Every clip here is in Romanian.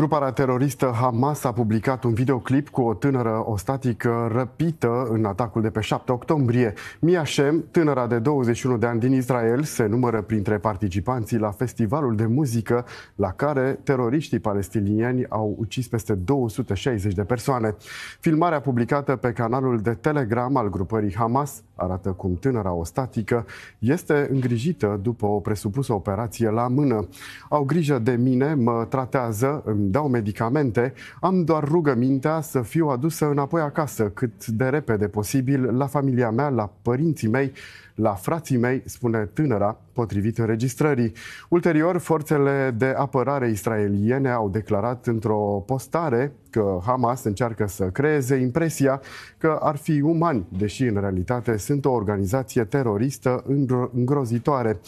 Gruparea teroristă Hamas a publicat un videoclip cu o tânără ostatică răpită în atacul de pe 7 octombrie. Mia Shem, tânăra de 21 de ani din Israel, se numără printre participanții la festivalul de muzică la care teroriștii palestinieni au ucis peste 260 de persoane. Filmarea publicată pe canalul de Telegram al grupării Hamas arată cum tânăra ostatică este îngrijită după o presupusă operație la mână. Au grijă de mine, mă tratează, îmi dau medicamente, am doar rugămintea să fiu adusă înapoi acasă cât de repede posibil la familia mea, la părinții mei, la frații mei, spune tânăra, potrivit înregistrării. Ulterior, forțele de apărare israeliene au declarat într-o postare că Hamas încearcă să creeze impresia că ar fi umani, deși în realitate sunt o organizație teroristă îngrozitoare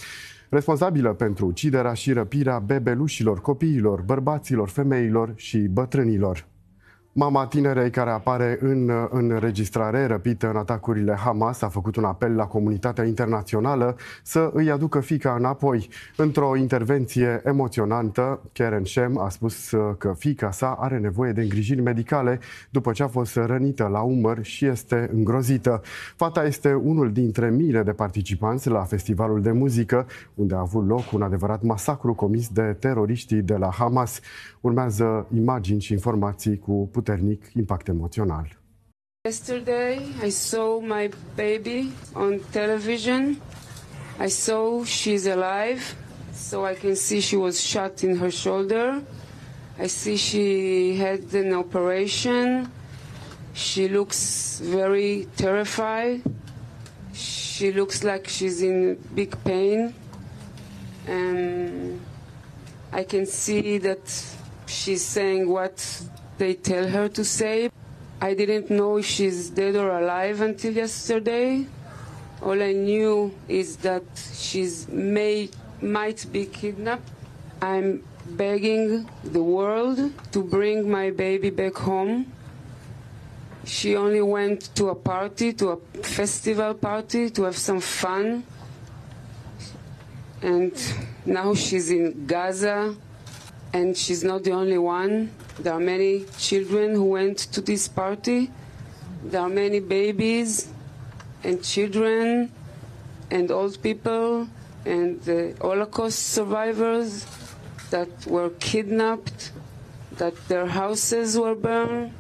responsabilă pentru uciderea și răpirea bebelușilor, copiilor, bărbaților, femeilor și bătrânilor. Mama tinerei care apare în înregistrare răpită în atacurile Hamas a făcut un apel la comunitatea internațională să îi aducă fica înapoi. Într-o intervenție emoționantă, Karen Shem a spus că fica sa are nevoie de îngrijiri medicale după ce a fost rănită la umăr și este îngrozită. Fata este unul dintre miile de participanți la festivalul de muzică, unde a avut loc un adevărat masacru comis de teroriștii de la Hamas. Urmează imagini și informații cu puternic impact emoțional. Yesterday I saw my baby on television. I saw she's alive, so I can see she was shot in her shoulder. I see she had an operation. She looks very terrified. She looks like she's in big pain. And I can see that she's saying what they tell her to say. I didn't know if she's dead or alive until yesterday. All I knew is that she's may might be kidnapped. I'm begging the world to bring my baby back home. She only went to a party, to a festival party, to have some fun. And now she's in Gaza, and she's not the only one. There are many children who went to this party. There are many babies and children and old people and the Holocaust survivors that were kidnapped, that their houses were burned.